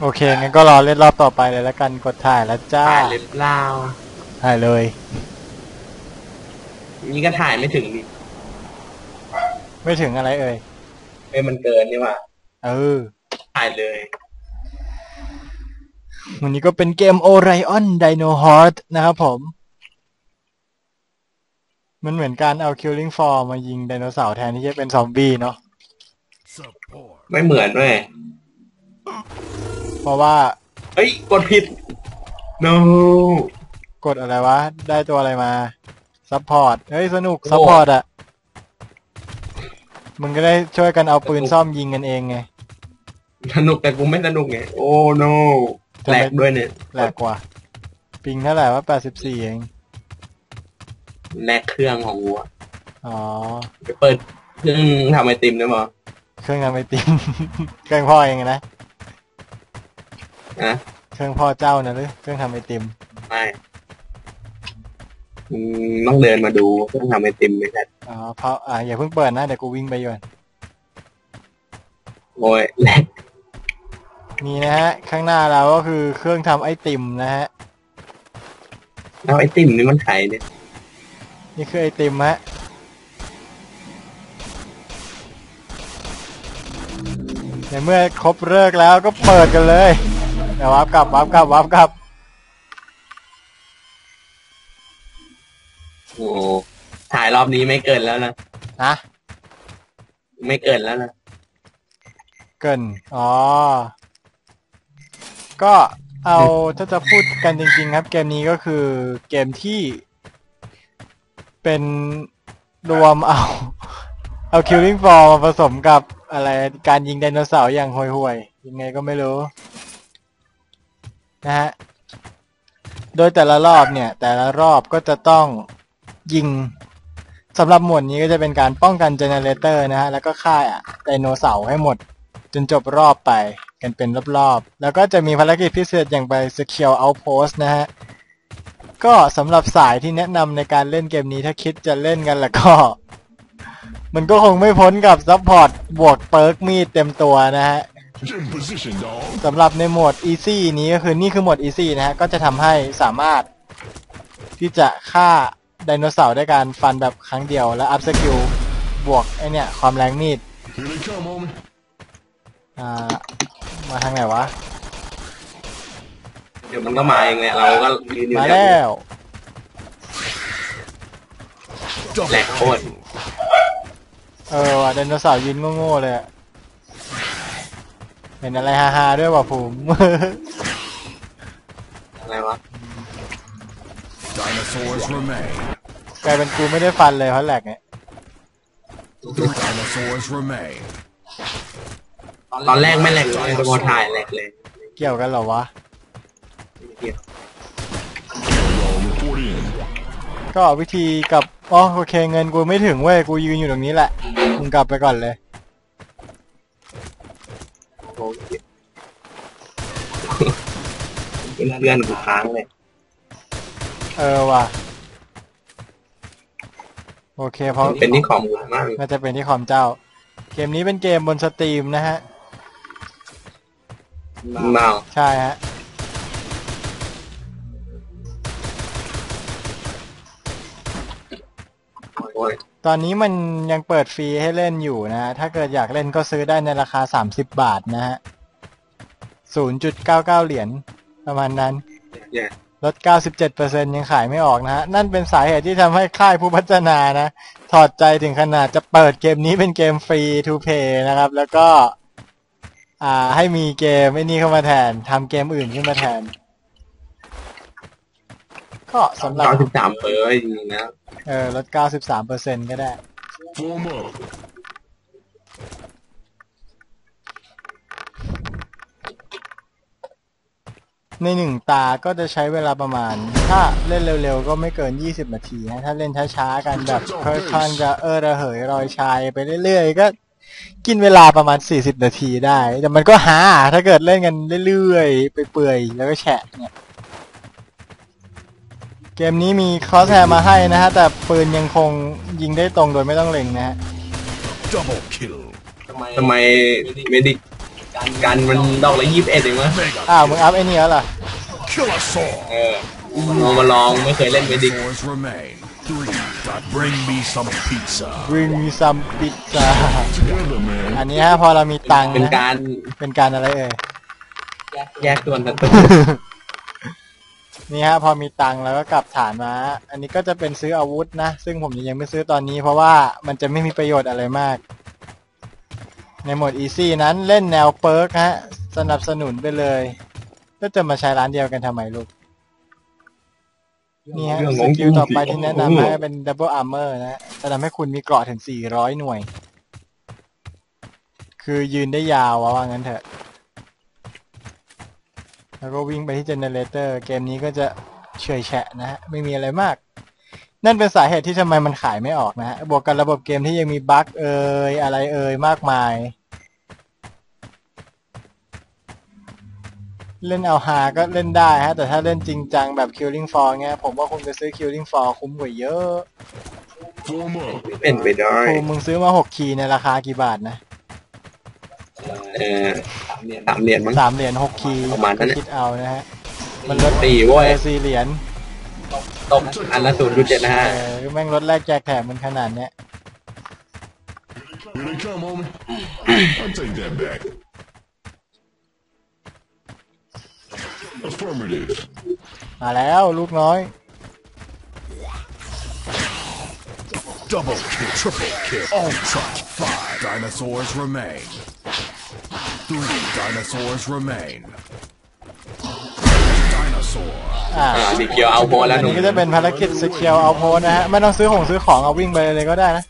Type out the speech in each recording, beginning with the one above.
โอเค งั้นก็รอเล่นรอบต่อไปเลยแล้วกันกดถ่ายแล้วจ้าถ่ายหรือเปล่าถ่ายเลย นี่ก็ถ่ายไม่ถึงดิไม่ถึงอะไรเอ่ยเอ้ยมันเกินนี่หว่าเออ ถ่ายเลย วันนี้ก็เป็นเกม Orion Dino Horde นะครับผม มันเหมือนการเอา Killing Floor มายิงไดโนเสาร์แทนที่จะเป็นซอมบี้เนาะ Support. ไม่เหมือนด้วย เพราะว่าเฮ้ยกดผิด no กดอะไรวะ ได้ตัวอะไรมาซัพพอร์ตเฮ้ย สนุกโอ้ซัพพอร์ตอะมึงก็ได้ช่วยกันเอาปืนซ่อมยิงกันเองไง สนุกแต่กูไม่สนุกไง โอ้ no ทำไมแหลกด้วยเนี่ยแหลกกว่า ปิงเท่าไหร่ว่า84เองแลกเครื่องของกูอะอ๋อไปเปิดเครื่องทำไอติมได้มั้ยเครื่องทำไอติม เครื่องพ่อเองนะ นะเครื่องพ่อเจ้านะหรือเครื่องทำไอติม ไม่อืมต้องเดินมาดูเครื่องทำไอติมไม่ใช่อ๋อเพราะอ่าอย่าเพิ่งเปิดนะ เดี๋ยวกูวิ่งไปก่อนโอ้ยแหลกนี่นะฮะ ข้างหน้าเราก็คือเครื่องทำไอติมนะฮะ แล้วไอติมนี่มันไข่เนี่ยนี่คือไอติมฮะ ในเมื่อครบเลิกแล้วก็เปิดกันเลย เดี๋ยววับกลับวับกลับวับกลับโอ้ถ่ายรอบนี้ไม่เกินแล้วนะนะไม่เกินแล้วนะเกินอ๋อ ก็เอาถ้าจะพูดกันจริง ๆ ครับ เกมนี้ก็คือเกมที่ เป็นรวมเอา เอา Killing Floor มาผสมกับอะไรการยิงไดโนเสาร์อย่างห่วยๆยังไงก็ไม่รู้ นะฮะ โดยแต่ละรอบเนี่ย แต่ละรอบก็จะต้องยิงสำหรับหมวดนี้ก็จะเป็นการป้องกันเจเนเรเตอร์นะฮะ แล้วก็ฆ่าไดโนเสาร์ให้หมด จนจบรอบไปกันเป็นรอบๆ แล้วก็จะมีภารกิจพิเศษอย่างไป Secure Outpost นะฮะ ก็สำหรับสายที่แนะนำในการเล่นเกมนี้ถ้าคิดจะเล่นกันแล้วก็ มันก็คงไม่พ้นกับ support บวก perk มีดเต็มตัวนะฮะ สำหรับในโหมด Easy นี้ก็คือนี่คือโหมด Easy นะฮะ ก็จะทำให้สามารถที่จะฆ่าไดโนเสาร์ด้วยการฟันแบบครั้งเดียว แล้ว up skillบวกไอเนี่ย ความแรงมีด Here they come, homie. อ่า มาทางไหนวะ เดี๋ยวมันก็มาเองแหละเราก็ยืนอยู่มาแถวแล้ว Double Lẹt ôi. kill. เออว่ะไดโนเสาร์ยืนโง่ๆเลยอะ เห็นอะไรฮาๆด้วยว่ะผมอะไรวะ Dinosaurs remain. กลายเป็นกูไม่ได้ฟันเลยเพราะแหลกเนี่ย Dinosaurs remain. ตอนแรกไม่แหลกเลยพอถ่ายแหลกเลยเกี่ยวกันเหรอวะเกี่ยว Roll report in. ก็วิธีกลับอ๋อโอเคเงินกูไม่ถึงเว้ยกูยืนอยู่ตรงนี้แหละมึงกลับไปก่อนเลย โอ้ย เพื่อนๆกูค้างเลย เออว่ะ โอเคเพราะเป็นที่ของกูมากน่าจะเป็นที่คอมเจ้า เกมนี้เป็นเกมบนสตรีมนะฮะเมาใช่ฮะโอ้ยตอนนี้มันยังเปิดฟรีให้เล่นอยู่นะฮะถ้าเกิดอยากเล่นก็ซื้อได้ในราคา 30 บาทนะฮะ 0.99 เหรียญ ประมาณนั้นแย่ลด 97%ยังขายไม่ออกนะฮะ นั่นเป็นสาเหตุที่ทำให้ค่ายผู้พัฒนานะ ถอดใจถึงขนาดจะเปิดเกมนี้เป็นเกมฟรี to play นะครับ แล้วก็ อ่า ให้มีเกมไอ้นี่เข้ามาแทนทำเกมอื่นขึ้นมาแทน ก็สำหรับเก้าสิบสามเปอร์จริงๆนะ เออ ลด 93%ก็ได้ ในหนึ่งตาก็จะใช้เวลาประมาณ ถ้าเล่นเร็วๆ ก็ไม่เกิน 20 นาทีนะถ้าเล่นช้าๆ กันแบบค่อนข้างจะเอ้อระเหยลอยชายไปเรื่อยๆ ก็กินเวลาประมาณ 40 นาทีได้ แต่มันก็หาถ้าเกิดเล่นกันเรื่อยๆ ไปเปื่อยๆแล้วก็แฉะเนี่ยเกมนี้มี crosshair มาให้นะฮะ แต่ปืนยังคงยิงได้ตรงโดยไม่ต้องเล็งนะฮะ Double kill. ทำไมไม่ได้กั นมันดอกละยี่สิบเอ็ดเองมั้ง Mega อ้าวมึงอัพไอ้นี่แล้วเหรอ kill us all. เออเอามาลองไม่เคยเล่นเมดิก Dinosaurs remain. Three. Dot. Bring me some pizza. Bring me some pizza Together, man. อันนี้ฮะพอเรามีตังค์เป็นนะการเป็นการอะไรเอ่ย แยกส่วนศัตรูนี่ฮะพอมีตังค์แล้วก็กลับฐานมา อันนี้ก็จะเป็นซื้ออาวุธนะ ซึ่งผมยังไม่ซื้อตอนนี้เพราะว่ามันจะไม่มีประโยชน์อะไรมาก ในโหมด Easy นั้นเล่นแนวเปิร์กฮะ สนับสนุนไปเลย ก็จะมาใช้ร้านเดียวกันทำไมลูก นี่ฮะเรื่องสของกิลต่อไปกูสิที่แนะนำให้เป็น Double Armor นะจะทำให้คุณมีเกราะถึง 400 หน่วย คือยืนได้ยาวอะว่างั้นเถอะ แล้วก็วิ่งไปที่เจเนเรเตอร์ เกมนี้ก็จะเฉยแฉะนะฮะ ไม่มีอะไรมาก นั่นเป็นสาเหตุที่ทำไมมันขายไม่ออกนะฮะบวกกับระบบเกมที่ยังมีบั๊กเอ่ยอะไรเอ่ยมากมาย เล่นเอาฮาก็เล่นได้ฮะ แต่ถ้าเล่นจริงจังแบบ Killing Floor เงี้ยผมว่าคุณไปซื้อ Killing Floor คุ้มกว่าเยอะ Form up. เป็นไปได้ครูมึงซื้อมา6คีย์ในราคากี่บาทนะเออสามเหรียญมั้งสามเหรียญ6คีย์ประมาณนั้นแหละคิดเอานะฮะมันลดสี่เว้ยเออสี่เหรียญ ตกอันละศูนย์จุดเจ็ดนะเอฮะอแม่งลดแรกแจกแถมมันขนาดเนี้ย Here they come, homie. I'll take that back. Affirmative. มาแล้วลูกน้อย Double kill. Triple kill. Ultra. Five. Dinosaurs remain. Three. Dinosaurs remain. Dinosaur. อ่าอ่าสีเขียวเอาโพลแล้วอันหนุ่นี้มก็จะเป็นภารกิจสเคียวเอาโพสนะฮะ ไม่ต้องซื้อของซื้อของเอาวิ่งไปเลยก็ได้นะ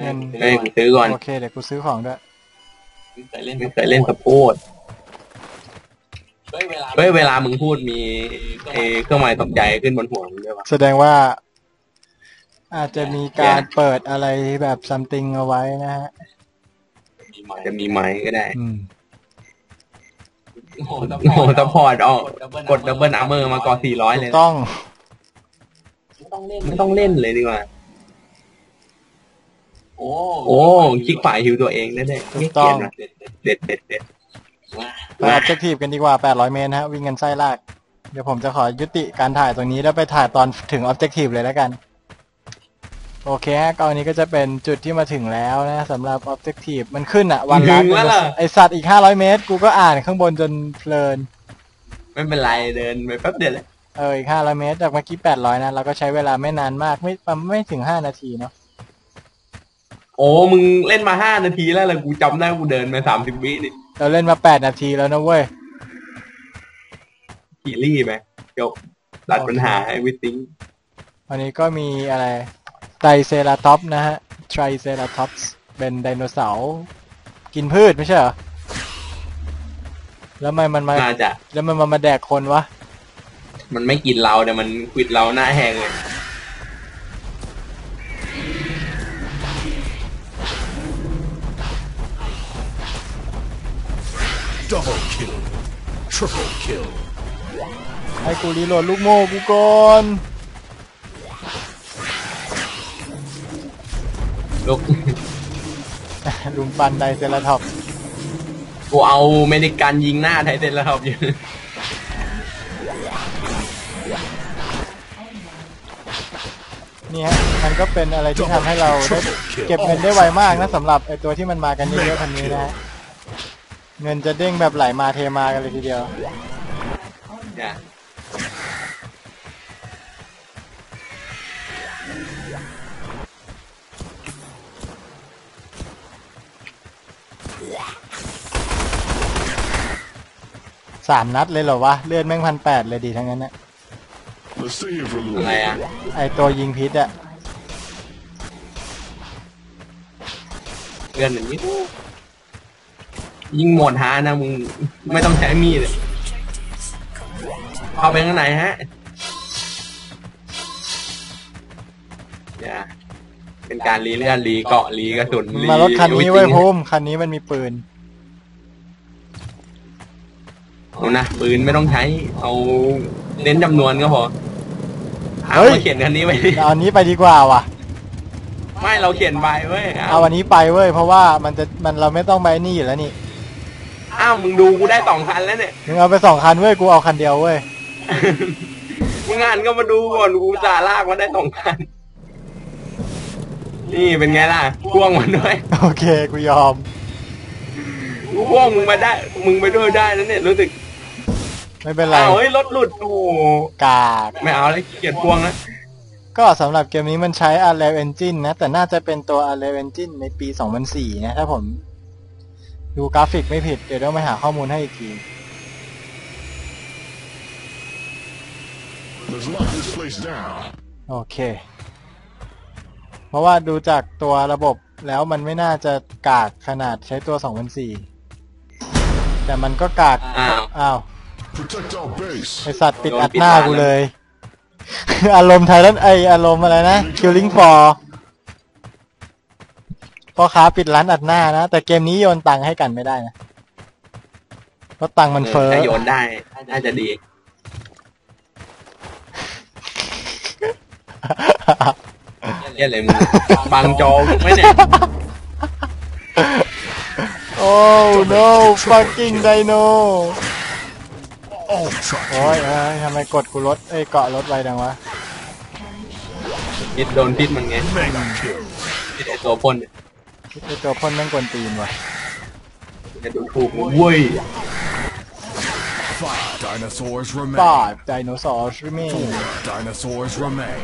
เงินเฮ้ยกูซื้อก่อนโอเคเดี๋ยวกูซื้อของด้วย ไม่เคยเล่นสะโพดเฮ้ยเวลามึงพูดมีเออเครื่องหมายตกใจขึ้นบนหัวมึงด้วยวะ แสดงว่า อาจจะมีการเปิดอะไรแบบซัมติงเอาไว้นะฮะ จะมีไหมก็ได้ อืม โอ้โหสปอร์ตออกกดดับเบิลอาร์เมอร์มาก่อนสี่ร้อยเลยนะต้องไม่ต้องเล่นเลยดีกว่า โอ้คลิกฝ่ายฮิวตัวเองได้ได้ไม่เกลียดนะเด็ดเด็ดเด็ดไปออบเจกทีฟกันดีกว่า 800 เมตรนะฮะ วิ่งกันไส้ลาก เดี๋ยวผมจะขอยุติการถ่ายตรงนี้แล้วไปถ่ายตอนถึงออบเจกทีฟเลยแล้วกัน โอเคฮะก็อันนี้ก็จะเป็นจุดที่มาถึงแล้วนะสำหรับออบเจกทีฟมันขึ้นอะวันละถึงแล้วเหรอ ไอสัตว์อีก 500 เมตร กูก็อ่านข้างบนจนเพลิน ไม่เป็นไรเดินไปแป๊บเดียวเลยเอออีก 500 เมตร จากเมื่อกี้ 800 นะ เราก็ใช้เวลาไม่นานมาก ไม่ประมาณไม่ถึง 5 นาทีเนาะโอ้มึงเล่นมาห้านาทีแล้วเหรอกูจำได้กูเดินมาสามสิบวินี่เราเล่นมา 8 นาทีแล้วนะเว้ย ขี่รี่ไหมจบตัดปัญหาไอ้วิติงวันนี้ก็มีอะไร ไตรเซราท็อปนะฮะไตรเซราท็อปส์เป็นไดโนเสาร์กินพืชไม่ใช่เหรอ แล้วทำไมมันมาน่าจะแล้วมันมามาแดกคนวะ มันไม่กินเราแต่มันขวิดเราหน้าแหงเลย Double kill. Triple kill. ให้กูรีโหลดลูกโม่กูก่อน ลูกลุมปันไดเซราท็อปส์กูเอาเมดิกันยิงหน้าไทเทนแล้วครับอยู่นี่ฮะมันก็เป็นอะไรที่ทำให้เราได้เก็บเงินได้ไวมากนะสำหรับไอตัวที่มันมากันเยอะๆคันนี้นะฮะเงินจะเด้งแบบไหลมาเทมากันเลยทีเดียว สามนัดเลยเหรอวะ เลือดแม่งพันแปดเลยดีทั้งนั้นนะ Let's stay here for a little อะไร bit. อะไอตัวยิงพิษอะเลื่อนอย่างนี้ยิงหมดหานะมึงไม่ต้องใช้มีดเลยเข้าไปข้างในฮะอย่าเป็นการรีเลื่อนรีเกาะรีกระสุนมึงมารถคันนี้ไว้ยรีภูมิคันนี้มันมีปืน เอานะปืนไม่ต้องใช้ เอาเน้นจำนวนก็พอเอาเฮ้ย มาเขียนคันนี้ไว้ดิเอาอันนี้ไปดีกว่าว่ะไไม่เราเขียนใบเว้ยเอาวันนี้ไปเว้ยเพราะว่ามันจะมันเราไม่ต้องไปนี่อยู่แล้วนี่อ้าวมึงดูกูได้สองคันแล้วเนี่ย มึงเอาไปสองคันเว้ยกูเอาคันเดียวเว้ยมึงงานก็มาดูก่อนกูจะลากมาได้สองคัน นี่เป็นไงล่ะพ่วงมันด้วยโอเคกูยอม กูพ่วงมึงมาได้ มึงไปด้วยได้นะเนี่ยรู้สึก ไม่เป็นไร อ้าวเฮ้ยรถหลุดโอ้โหกากไม่เอาแล้วขี้เกียจพ่วงนะก็สำหรับเกมนี้มันใช้ Unreal Engine นะ แต่น่าจะเป็นตัว Unreal Engine ในปี 2004 นะ ถ้าผม ดูกราฟิกไม่ผิด เดี๋ยวต้องไปหาข้อมูลให้อีกที Let's lock this place down. โอเค เพราะว่าดูจากตัวระบบแล้วมันไม่น่าจะกากขนาดใช้ตัว 2004 แต่มันก็กาก อ้าว อ้าว Protect our base. ไอสัตว์ปิดโดนอัดปิดหน้าร้านกูเลยเลย อารมณ์ไทยแล้วไออารมณ์อะไรนะ Killing for พ่อค้าปิดร้านอัดหน้านะ แต่เกมนี้โยนตังค์ให้กันไม่ได้นะ เพราะตังค์มันเฟ้อ ถ้าโยนได้ น่าจะดีเยี่ยเลยมึงบังจอไหมเนี่ยโอ้ no fucking dino Ultra โอ้ยเอ้ยทำไมกดกูรถเอ้ยเกาะรถไวดังวะพิษโดนพิษมันไง mega kill. พิษไอตัวพ่นเนี่ยไอตัวพ่นแม่งกวนตีนว่ะจะดูถูกมึงเว้ย Five dinosaurs remain. five dinosaurs remain Four dinosaurs remain.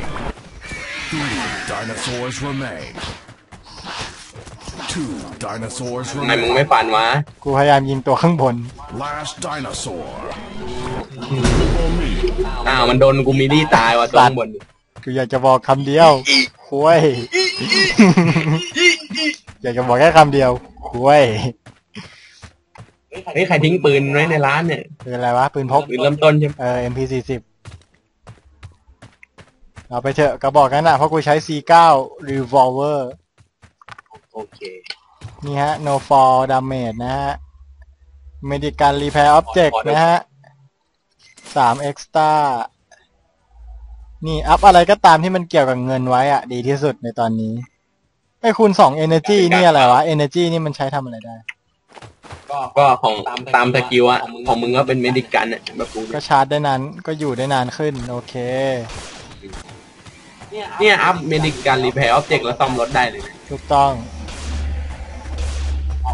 Three dinosaurs remain. Two dinosaurs ทำไมมึง remain. ไม่ฝันวะ กูพยายามยิงตัวข้างบน Last dinosaur. On me. อ้าวมันโดนกูมิลี่ตายว่ะตัวข้างบนกูอยากจะบอกคำเดียวคุยอยากจะบอกแค่คำเดียวคุยเฮ้ยใครทิ้งปืนไว้ในร้านเนี่ยคืออะไรวะ ปืนพกปืนเริ่มต้นใช่ไหมเออ MP40 เอาไปเถอะกระบอกนั้นอะเพราะกูใช้ C9 Revolver โอ เค นี่ฮะ no fall damage นะฮะ medical repair object นะฮะ3 extra นี่ up อะไรก็ตามที่มันเกี่ยวกับเงินไว้อะดีที่สุดในตอนนี้ไอ้คูณ2 energy นี่อะไรวะ energy นี่มันใช้ทำอะไรได้ ก็ของตาม skill อะของมึงก็เป็น medigun อะแบบกูก็ชาร์จได้นานก็อยู่ได้นานขึ้น โอเค เนี่ยอัพเมดิกันรีแพร์ออบเจกต์แล้วซ่อมรถได้เลย ถูกต้อง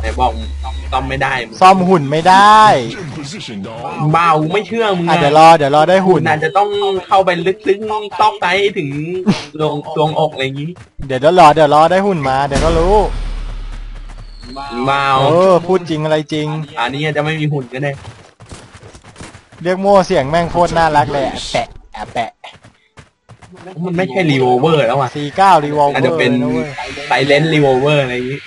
แต่บอกซ่อมไม่ได้มึงซ่อมหุ่นไม่ได้ In position, dog. บ้ากูไม่เชื่อมึงอะอะเดี๋ยวรอเดี๋ยวรอได้หุ่นอาจจะต้องเข้าไปลึกซึ้งตอกไตถึงดวงดวงอกอะไรอย่างงี้ เดี๋ยวเดี๋ยวรอเดี๋ยวรอได้หุ่นมา เดี๋ยวก็รู้บ้าเออพูดจริงอะไรจริง อันนี้จะไม่มีหุ่นก็ได้ เรียกโม่เสียงแม่งโคตรน่ารักเลยอะแปะอะแปะมันไม่ใช่รีโวเวอร์แล้วอะ C9 Revolver อาจจะเป็นนะเว้ย silent revolver อะไรอย่างงี้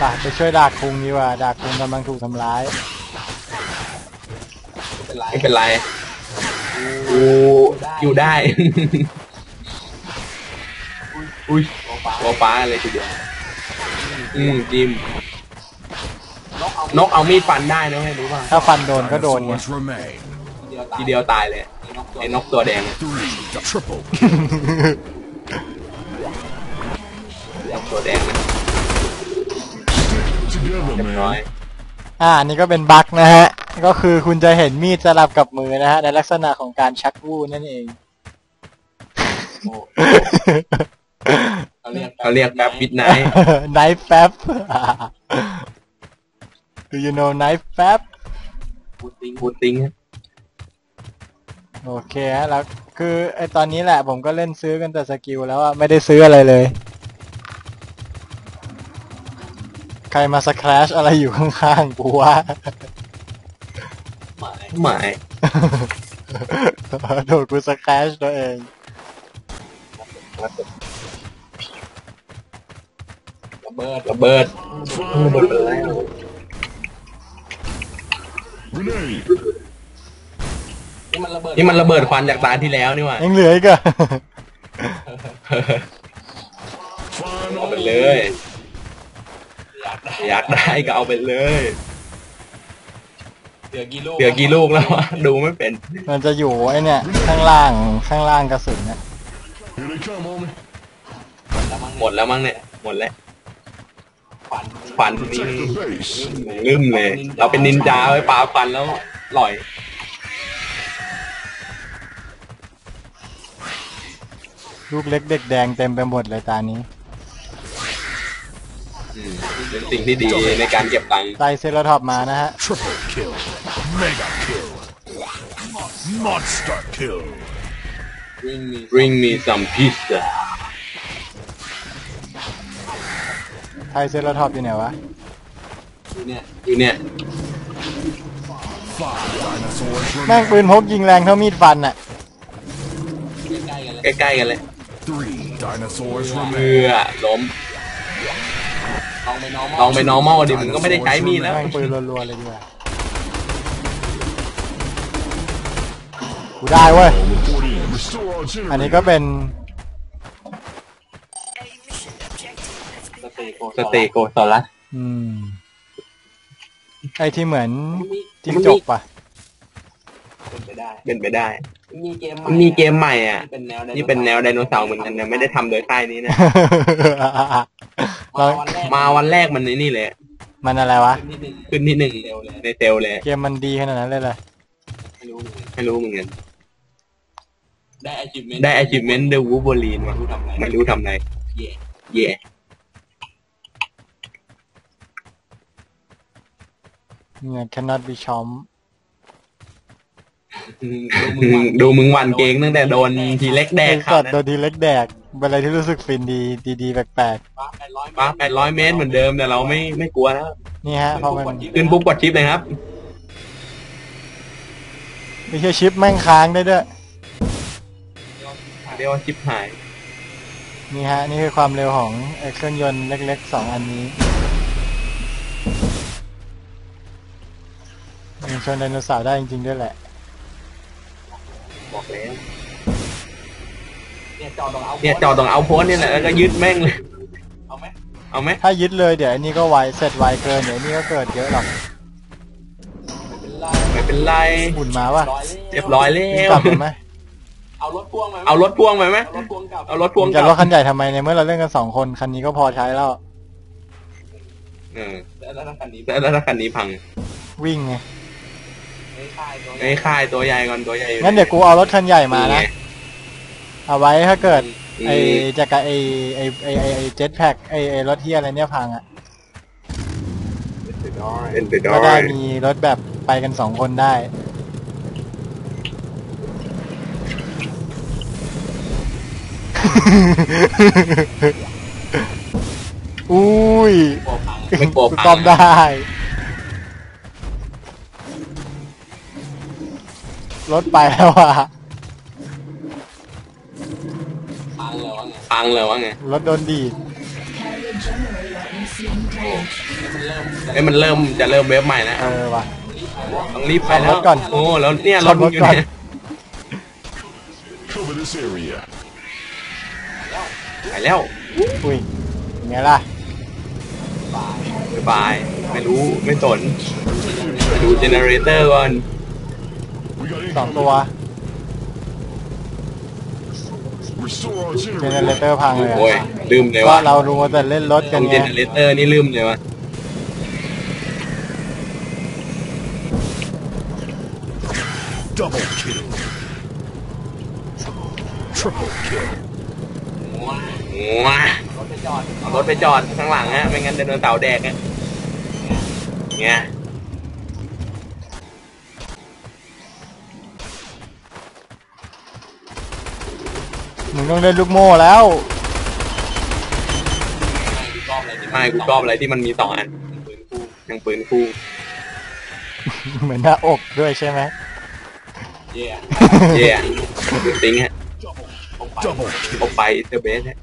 ไปไปช่วยดากคุงดีกว่าดากคุงกำลังถูกทำร้ายไม่เป็นไรกูอยู่ได้ อุ้ยตัวฟ้าเลยทีเดียวอืมจิมนกเอามีดฟันได้นะไม่รู้ป่ะถ้าฟันโดนก็โดนไง Dinosaurs remain. ทีเดียวตายเลยไอ้นกตัวแดงอะ Three triple นกตัวแดงนะ together, น้อย man. อ่านี่ก็เป็นบั๊กนะฮะ ก็คือคุณจะเห็นมีดสลับกับมือนะฮะ ในลักษณะของการชักวู่นั่นเองเขาเรียกแบบบิดไนท์ knife fab Do you know knife fab บูติงฮะโอเคฮะแล้วคือไอตอนนี้แหละผมก็เล่นซื้อกันแต่สกิลแล้วอะไม่ได้ซื้ออะไรเลย ใครมาสครชอะไรอยู่ข้างๆกูวะหมายโดนกูสครชตัวเอง ระเบิดระเบิดระเบิดไปแล้ว Grenade. นี่มันระเบิดควันจากตาที่แล้วนี่หว่ายังเหลืออีกอะ Fine เอาไป on เลย อยากได้ก็เอาไปเลย me. เหลือกี่ลูกเหลือกี่ลูกแล้ววะดูไม่เป็น มันจะอยู่ไอเนี่ยข้างล่างข้างล่างกระสุนเนี่ย Here they come, homie. หมดแล้วมั้งเนี่ย หมดแล้วฟันนี่ Protect the base. ลืมเลย เราเป็นนินจาไว้ปาฟันแล้วหล่อย ลูกเล็กเด็กแดงเต็มไปหมดเลยตานี้อืม เป็นสิ่งที่ดีในการเก็บตังค์ไล่เซราท็อปมานะฮะ Triple kill. Mega kill. Monster kill. bring me some pizza ไทยเซราท็อปอยู่ไหนวะอยู่เนี่ย Five dinosaurs แม่งปื remain. นพกยิงแรงเท่ามีดฟันอะใกล้ๆกันเลย Three dinosaurs เมื่ remain. อล้ม ลองไป normal ดิมึงก็ไม่ได้ใช้มีดแล้วแม่งปืนรัวๆเลยดีกว่ากูได้เว้ย Reporting. Restore our อันนี้ generator. ก็เป็นสเตโกซอลัสอืมไอที่เหมือนจิ้งจกปะเป็นไปได้มีเกมใหม่อะนี่เป็นแนวไดโนเสาร์เหมือนกันนะไม่ได้ทำโดยค่ายนี้นะ เรามาวันแรกมันในนี่เลยมันอะไรวะขึ้นที่หนึ่งในเซลล์เลยเกมมันดีขนาดนั้นเลยเลยไม่รู้เหมือนกันได้ achievement เดวูโบลีนมาไม่รู้ทำอะไรเย่เนี่ย cannot be chomp ดูมึงหวันเกงตั้งแต่โดนทีเล็กแดกไอครัสับตว์โดนทีเล็กแดกเป็นอะไรที่รู้สึกฟินดีดีๆแปลกป้าแปดร้อยเมตรเหมือนเดิมแต่เราไม่ไม่กลัวแล้วๆนี่ฮะพอมันขึ้นปุ๊บกดชิปเลยครับไม่ใช่ชิปแม่งค้างได้ด้วยเรียกว่าชิปหาย นี่ฮะ นี่คือความเร็วของไอเครื่องยนต์เล็กๆสองอันนี้มันชนไดโนเสาร์ได้จริงๆด้วยแหละ บอกแล้วเนี่ยจอต้องเอาโพสต์นี่แหละแล้วก็ยึดแม่งเลย เอาไหมเอาไหมถ้ายึดเลยเดี๋ยวอันนี้ก็ไวเสร็จไวเกินเดี๋ยวอันนี้ก็เกิดเยอะหรอกไม่เป็นไรหุ่นมาปะเรียบร้อยแล้วิ่งวกลับเลยไหมเอารถพ่วงไปไหมเอารถพ่วงกจะลับรถคันใหญ่ทำไมในเมื่อเราเล่นกันสองคนคันนี้ก็พอใช้แล้ว เออแล้วถ้าคันนี้แล้วถ้าคันนี้พัง วิ่งไง ไอ้ค่ายตัวใหญ่ก่อนตัวใหญ่องั้นเดี๋ยวกูเอารถคันใหญ่มานะไงเอาไว้ถ้าเกิดอืมไอจากรไอไอไอไอไอเจ็ตแพ็กไอไอรถเทียอะไรเนี่ยพังอะเป็นไปได้ก็ได้มีรถแบบไปกันสองคนได้อุ้ยไม่กลัวกูพังต้อมได้ รถไปแล้วอะพังเลยวะไงรถโดนดีดไอ้ยมันเริ่มจะเริ่มเว็บใหม่แล้วเออว่ะ ต้องรีบไปแล้ขัวบรถก่อนโอ้แล้วเนี่ยรขัถบมึรงถอยู่ก่อน เนี่ย Cover this area. ไปแล้วอุ้ยไงล่ะบ๊ายบาย ไม่รู้ไม่สนไปดูเจเนเรเตอร์ก่อน We got สองตัว Restore our เจเนเร generator. เตอร์พังเลยอะโอ้ยลืมเลยก็ว่าเรารู้ว่าแต่เล่นรถตกัรนงเจไงเนเรเตอร์นี่ลืมเลยวะ Double kill. Triple kill. ว้าเอารถไปจอดข้างหลังฮะไม่งั้นจะโดนเต่าแดกอะเนี่ย ต้องเล่นลูกโม่แล้วไม่กูชอบอะไรที่มันมีสองอันยังปืนคู่เหมือนหน้าอกด้วยใช่ไหมเย่ดูติงฮะ Double kill. ออกไปเทอร์เบสฮะ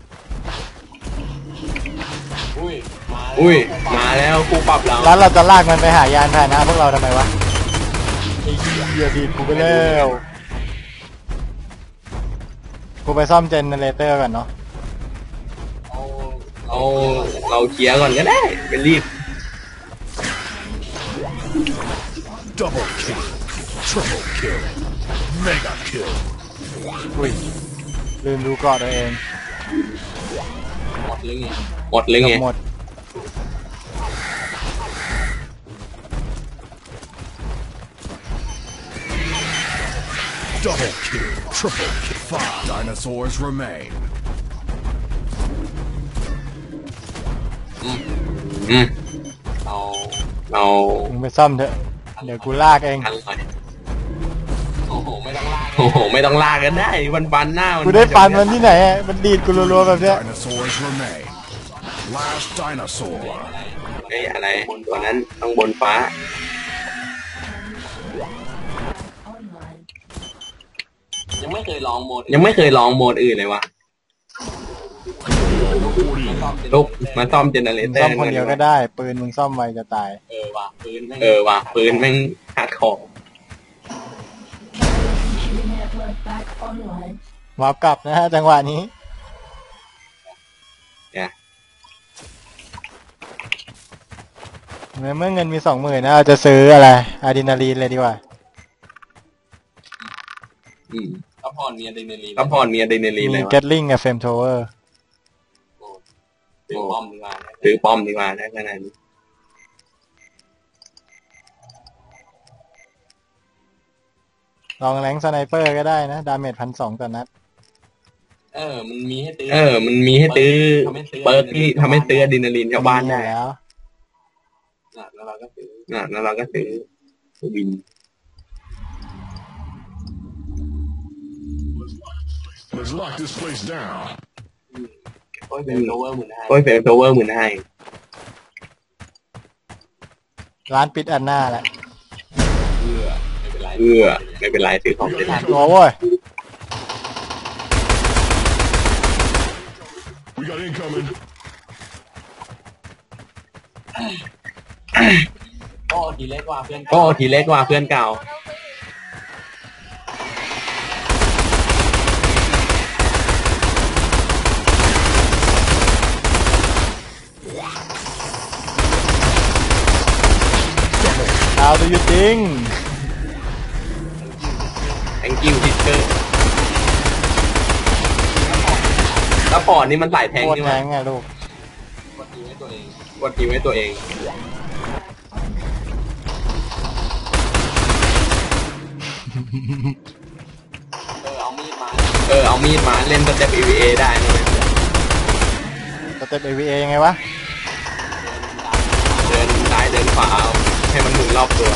อุ้ยมาแล้วคู่ปรับเราแล้วเราจะลากมันไปหายานพาหนะพวกเราทำไมวะไอ้เหี้ยดีดกูไปแล้ว กูไปซ่อมเจเนเรเตอร์ก่อนเนาะเราเราเคลียร์ก่อนก็ได้เป็นรีบ Double kill. Triple kill. Mega kill. อุ้ยลืมดูเกาะตัวเองหมดหรือไงหมดหรือไงหมด Double kill. Triple kill. Five dinosaurs remain. อืมเราเรามึงไปซ่อมเถอะ เดี๋ยวกูลากเอง ทันหน่อยโอ้โหไม่ต้องลากโอ้โหไม่ต้องลากกันได้มันฟันหน้ามันกูได้ฟันมันที่ไหนอะมันดีดกูรัวๆแบบเนี้ย Dinosaurs remain. Last dinosaur. เอ้ยอะไรตัวนั้นต้องบนฟ้า ยังไม่เคยลองโหมดยังไม่เคยลองโหมดอื่นเลยวะลุกมาซ่อมเจเนเรมึงเตอซ่อมร์คนเดียวก็ได้ ปืนมึงซ่อมไวจะตาย เออว่ะปืนเออว่ะปืนแม่งขาดของ Network back online. วาร์ปกลับนะฮะจังหวะนี้ เนี่ยเมื่อเงินมีสองหมื่นนะเราจะซื้ออะไรอะดรีนาลีนเลยดีกว่า อืม ก็พรมีอะดรีนาลีนก็พรมีอะดรีนาลีนเลมียวะเกตลิงกับเฟมโทเวอร์ถือป้อมดีกว่านะถือป้อมดีกว่านะขนาดนี้ลองแรงสไนเปอร์ก็ได้นะ ดาเมจพันสองต่อนัด เออ มันมีให้ตื้อเออ มันมีให้ตื้อเปิร์กที่ทำให้ตื้ออะดรีนาลีนชาวบ้านได้มีอยู่แล้ว แล้วเราก็ซื้อแล้วเราก็ซื้อวิน Let's lock this place down. โอ้ยเฟลโทเวอร์หมื่นห้าโอ้ยเฟลโทเวอร์หมื่นห้าร้านปิดอันหน้าแหละเอื้อไม่เป็นไรถือของได้ทันโอ้โว้ย We got incoming. ก็ทีเล็กกว่าเพื่อนก็ทีเล็กกว่าเพื่อนเก่า เอาดูยูจริง thank you teacher แล้วปอดนี่มันสายแทงโคตรนี่แทมั้งไงลูก กดทีไว้ตัวเองกดทีไว้ตัวเอง เออเอามีดมาเออเอามีดมาเล่นสเต็ป EVA ได้นะเว้ย สเต็ป AVA ยังไงวะ เดินซ้ายเดินขวาเอาให้มันหมุน รอบตัว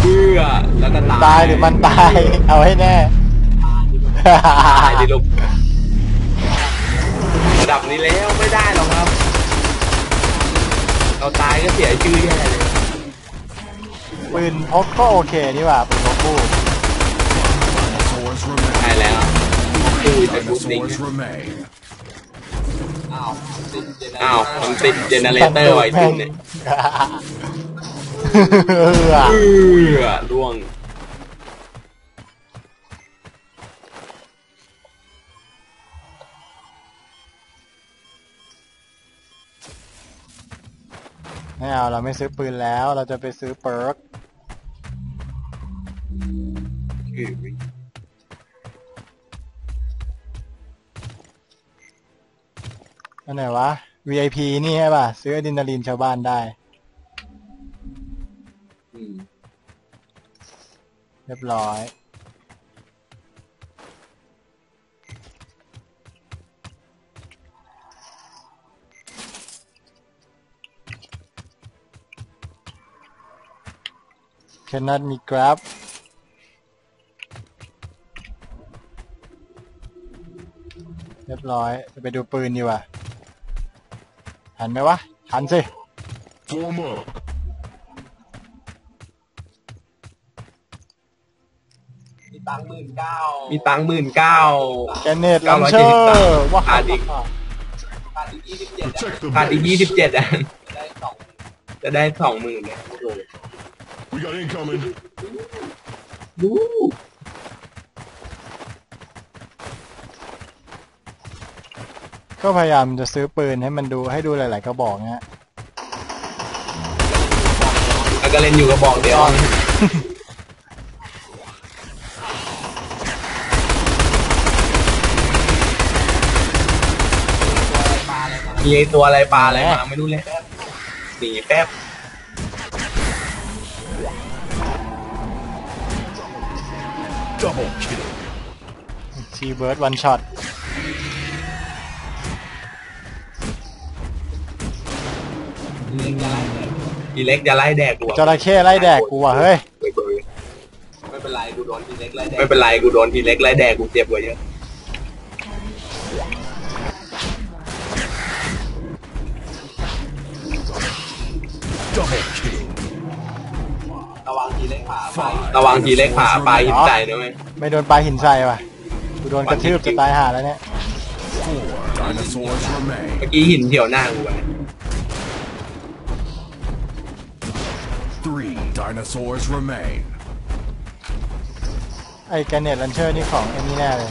เพื่อแล้วก็ตายหรือมันตาย เอาให้แน่ ตายดิลูกระดับนี้แล้วไม่ได้หรอกครับ เราตายก็เสียชื่อแย่เลยปืนพกก็โอเคนี่หว่าปืนพกคู่ Dinosaurs remain. ใช่แล้วคือแต่บูสติง Dinosaurs remain. อ้าวผมติดเจเนเรเตอร์ไว้จุนเนี่ยเออเออล่วงไม่เอาเราไม่ซื้อปืนแล้ว เราจะไปซื้อเปิร์ก อันไหนวะ VIP นี่ใช่ป่ะ ซื้ออะดรีนาลีนชาวบ้านได้ อืมเรียบร้อย cannot มี grab เรียบร้อย จะไปดูปืนดีกว่า หันไหมวะ หันสิ Form up. มีตังค์หมื่นเก้ามีตังค์หมื่นเก้า แกนเนตลัมเชอร์ว้าขาดอีกวขาดอีกยี่สิบเจ็ด Protect the ขาดอีก base. ยี่สิบเจ็ดอะจะได้สองหมื่นเนี่ย We got incoming. ก็พยายามจะซื้อปืนให้มันดูให้ดูหลาย ๆ กระบอกนะฮะแล้วก็ก็เล่นอยู่กระบอกเดียวมีไอ้ตัวอะไรปลาอะไรมาไม่รู้เลยหนีแป๊บ Double kill. ชีเบิร์ดวันช็อต ทีเล็กจะไล่แดกกูจระเข้ไล่แดกกูว่ะเฮ้ย ไม่เป็นไรกูโดนทีเล็กไล่แดกไม่เป็นไรกูโดนทีเล็กไล่แดกกูเจ็บกว่าเยอะ Double kill. ระวังทีเล็กผ่าระวังทีเล็กผ่าปลาหินใจนะเว้ยไม่โดนปลาหินใส่ว่ะกูโดนกระทืบจะตายห่าแล้วเนี่ย Four dinosaurs remain. เมื่อกี้หินเที่ยวหน้ากูไป dinosaurs remain. ไอ้แกรเนตลันเชอร์นี่ของไอ้นี่แน่เลย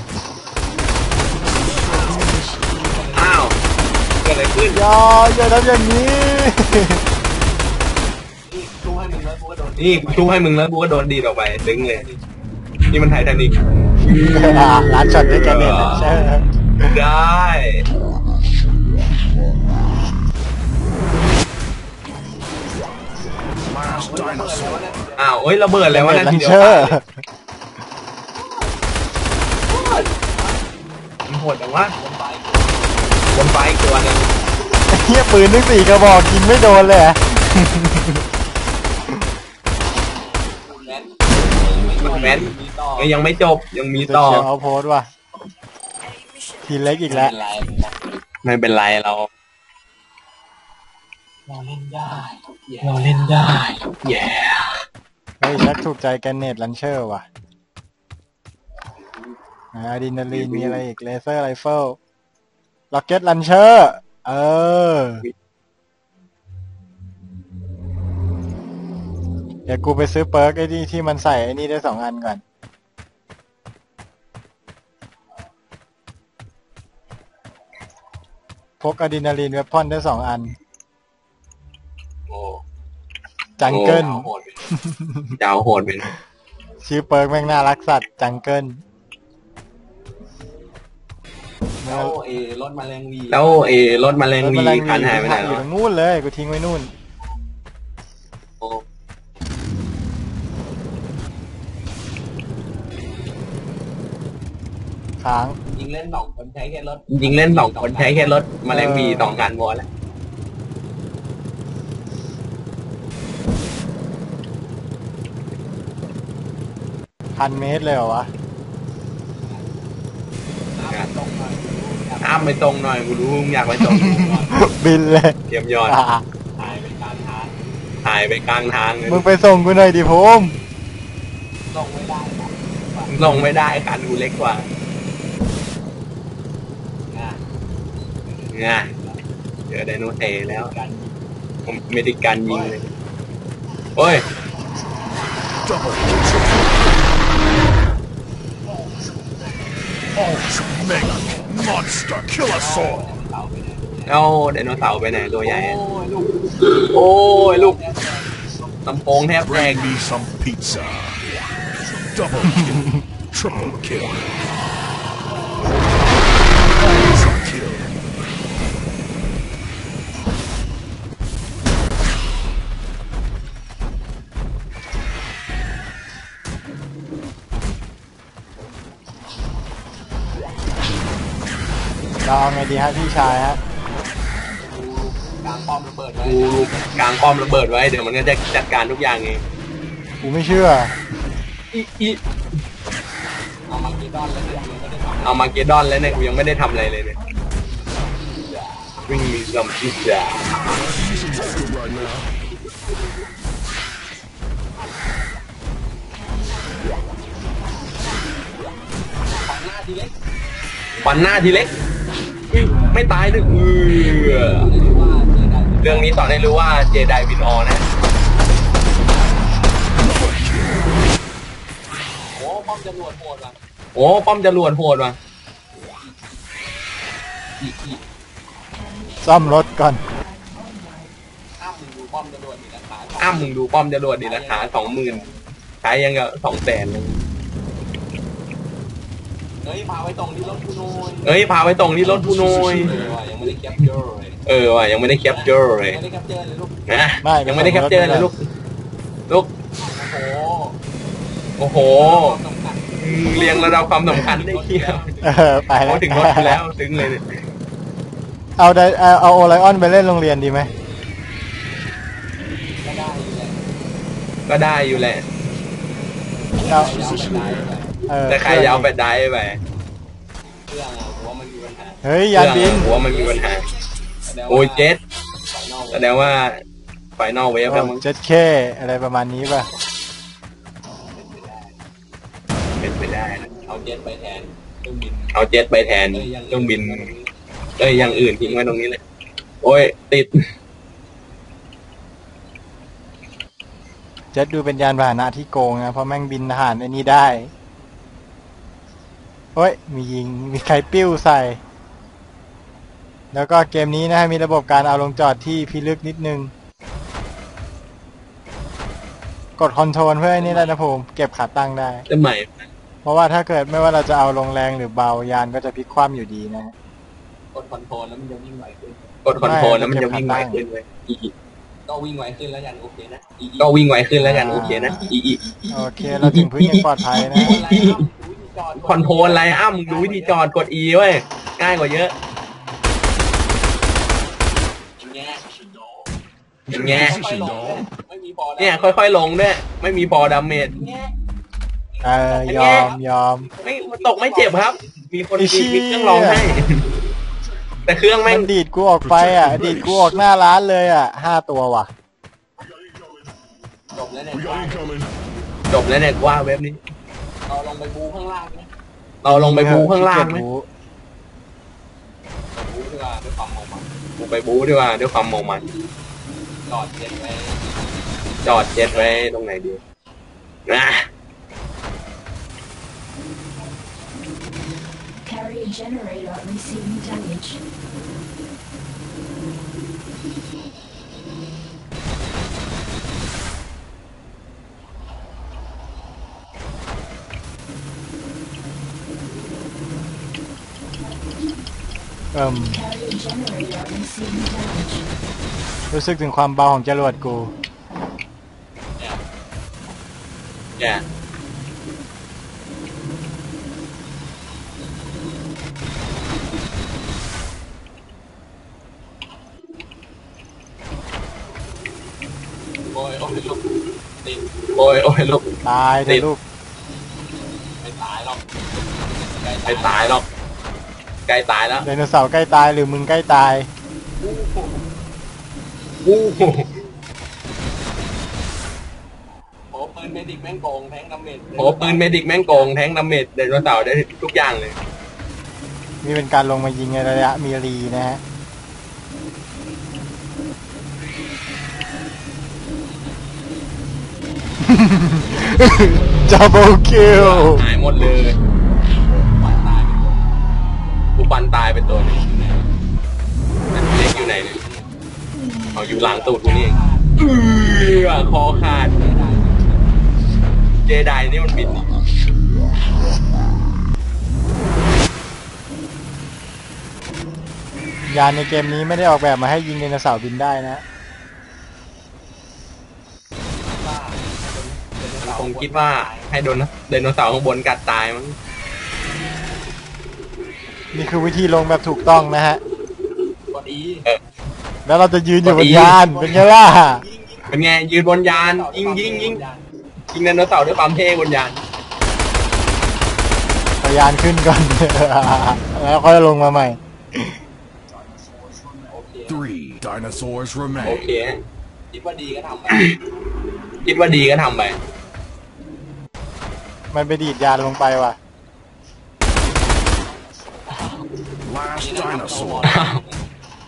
อ้าวเกิดอะไรขึ้นอย่าอย่าทำอย่างนี้ นี่กูชุบให้มึงแล้วกูก็โดนดีดออกไปดึงเลย นี่มันไททานิกอ่าร้านช็อตด้วยแกรเนตลันเชอร์ ได้ อ้าวเอ้ยระเบิดแกรแล้วเนวะตนั่นลันทีเดียเชวอตายร์มันโหดจังวะบนไฟอีกตัวหนึงเฮียปืนนึกสี่กระบอกยิงไม่โดนเลยอะแมนเอ้ยยังไม่จบยังมีจะต่อเชียวเอาโพสต์ว่ะ T-rex อีกแล้ว ไม่เป็นไรเรา เราเล่นได้เราเล่นได้แย่เฮ้ยชักถูกใจ grenade launcher ว่ะอะดรีนาลีนมีอะไรอีก laser rifle rocket launcher เออ เดี๋ยวกูไปซื้อ perk ไอ้ที่ที่มันใส่ไอ้นี่ได้สองอันก่อน พกอะดรีนาลีน weapon ได้สองอัน jungle โหดไปจะเอาโหดไปนะชื่อ perk แม่งน่ารักสัตว์ jungleแล้วเอรถมาแรงวีแล้วเอรถแมลงวีรถแมลงคันหายไปไหนอแล้ยู่วตรงนู้นเลยกูทิ้งไว้นู่นโอ้ค้างยิงเล่นสองคนใช้แค่รถจริงๆเล่นสองคนใช้แค่รถแมลงวีสองคันพอแล้ว พันเมตรเลยเหรอวะ อ้ามไปตรงหน่อยกูรู้มึงอยากไปตรงบินเลยเตรียมยอดอะหายไปกลางทางหายไปกลางทางเลยมึงไปส่งกูหน่อยดิผมลงไม่ได้ครับลงไม่ได้คันกูเล็กกว่าอะไงเจอไดโนเสาร์แล้วกันผมไม่ได้การยิงเลยโอ้ย Double kill. Ultra Mega Monster Killosaur. เอ้าไดโนเสาร์ไปไหนตัวใหญ่อะ โอ้ยลูก โอ้ยลูกลำโพงแทบแตก Bring me some pizza. Double kill. Triple kill. เราเอาไงดีฮะพี่ชายฮะกลางป้อมระเบิดไว้กูกลางป้อมระเบิดไว้เดี๋ยวมันก็จะจัดการทุกอย่างเองกูไม่เชื่ออีอีเอามากีดอนแล้วเนี่ยยังไม่ได้ทำเอามาเกดอนแล้วเนี่ยกูยังไม่ได้ทำอะไรเลยเนี่ยวิ่งมีซัมพิซซ่า Right now. ของหน้าทีเล็กฟันหน้าทีเล็กอุ๊ย ไม่ตายด้วยเออเรื่องนี้สอนให้รู้ว่าเจไดวินออนะโอ้ป้อมจรวดโหดว่ะโอ้ป้อมจรวดโหดว่ะซ่อมรถก่อนข้ามมึงดูป้อมจรวดมีราคาอ้ำมึงดูป้อมจรวดดิราคาสองหมื่นใช้ยังกับสองแสนเฮ้ยพาไปตรงที่รถกูหน่อยเอ้ยพาไปตรงที่รถกูหน่อยเออว่ะยังไม่ได้แคปเจอร์เลยเออว่ะยังไม่ได้แคปเจอร์เลยไม่ได้แคปเจอร์เลยลูกนะไม่ยังไม่ได้แคปเจอร์เลยลูกลูกโอ้โหโอ้โหสำคัญอืมเรียงระดับความสำคัญได้เทียบเออไปแล้โอ้วถึงรถกูแล้วถึงเลยเนี่ยเอาไดเอาเอาโอไลออนไปเล่นโรงเรียนดีไหมก็ได้อยู่แหละก็ได้อยู่แหละ เอายาวไปได้เลยเออแต่ใครยาวไปได้ไปเครื่องอะหัวมันมีปัญหาเฮ้ยยานบิน หัวมันมีปัญหาแสดงว่าโอ้ยเจ็ดไฟนอลแสดงว่าไฟนอลเวฟแล้วมั้งเจ็ดเคอะไรประมาณนี้ป่ะ เป็นไปได้นะเอาเจ็ตไปแทนเครื่องบินเอาเจ็ตไปแทนเครื่องบินเอ้ยอย่างอื่นทิ้งไว้ตรงนี้เลย โอ้ย ติด เจ็ดดูเป็นยานพาหนะที่โกงนะ เพราะแม่งบินทหารไอ้นี่ได้ โอ้ย มียิง มีใครปิ้วใส่ แล้วก็เกมนี้นะฮะ มีระบบการเอาลงจอดที่พิลึกนิดนึง กดคอนโทรลเพื่อให้นี่ได้นะผมเก็บขาตั้งได้ จะใหม่ เพราะว่าถ้าเกิดไม่ว่าเราจะเอาลงแรงหรือเบายานก็จะพลิกคว่ำอยู่ดีนะฮะกด control แล้วมันจะวิ่งไวขึ้น กด control แล้วมันจะวิ่งไวขึ้นเลย E E ก็วิ่งไวขึ้นแล้วยันโอเคนะ E E ก็วิ่งไวขึ้นแล้วกันโอเคนะ E E โอเค เราถึงพื้นอย่างปลอดภัยนะ control อะไรอ้ำมึงดูวิธีจอดกด E เว้ยง่ายกว่าเยอะอย่างเงี้ยอย่างเงี้ยค่อยๆลงด้วยไม่มีพอแล้วเนี่ยค่อยๆลงด้วยไม่มีพอ damage เงี้ยเออยอมยอมไม่ตกไม่เจ็บครับ มีคนไอ้มีเชี่ยมีเครื่องรองให้ แต่เครื่องมัแม่งนดีดกูออกไปอะ ดีดกูออกหน้าร้านเลยอะห้าตัวว่ะจบแล้วเนี่ย We got incoming. จบแล้วเนี่ยว่าเว็บนี้ เราลงไปบูข้างล่างไหมเราลงไปบูข้างล่างไหมขี้เกียจบูบูดีกว่าด้วยความเมามันบูไปบูดีกว่าด้วยความเมองมันจอดเจ็ตไว้จอดเจ็ตไว้ตรงไหนดีนะ Carrier generator receiving damage. เอิ่ม Carrier generator receiving damage. รู้สึกถึงความเบาของจรวดกูเนี่ยโอ้ย โอ้ยลูกติดโอ้ย โอ้ยลูกตายเถติอะดลูก ไม่ตายหรอกไปตายหรอก ใกล้ตายแล้วไดโนเสาร์ใกล้ตายหรือมึงใกล้ตาย อู้หูโอ้ปืน medic แม่งโกงแทง damage โหปืน medic แม่งโกงแทง damage ไดโนเสาร์ได้ทุกอย่างเลย นี่เป็นการลงมายิงในระยะมีรีนะฮะ ดับเบิลคิล หายหมดเลย กูปันตายเป็นตัวหนึงนั่นเล็กอยู่ไหนเนี่ยเอาอยู่หลังตูดกูนี่เองเออคอขาด เจไดนี่มันบินนี่ยานในเกมนี้ไม่ได้ออกแบบมาให้ยิงไดโนเสาร์บินได้นะ มันคงคิดว่าให้โดนไดโนเสาร์ข้างบนกัดตายมั้ง นี่คือวิธีลงแบบถูกต้องนะฮะกดอีแล้วเราจะยืนอยู่บนยานเป็นไงล่ะ เป็นไงยืนบนยานยิงยิงยิงยิงไดโนเสาร์ด้วยความเท่บนยานพยานขึ้นก่อน แล้วค่อยลงมาใหม่ โอเค Three dinosaurs โอ remain. เค คิดว่าดีก็ทำไป คิดว่าดีก็ทำไป มันไปดีดยานลงไปว่ะ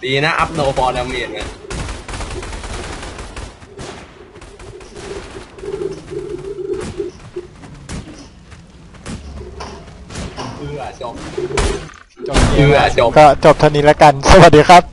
ดีนะ อัพโนฟอร์ดามีดไงเพื่อจบเพื่อจบ ก็จบเท่านี้แล้วกัน สวัสดีครับ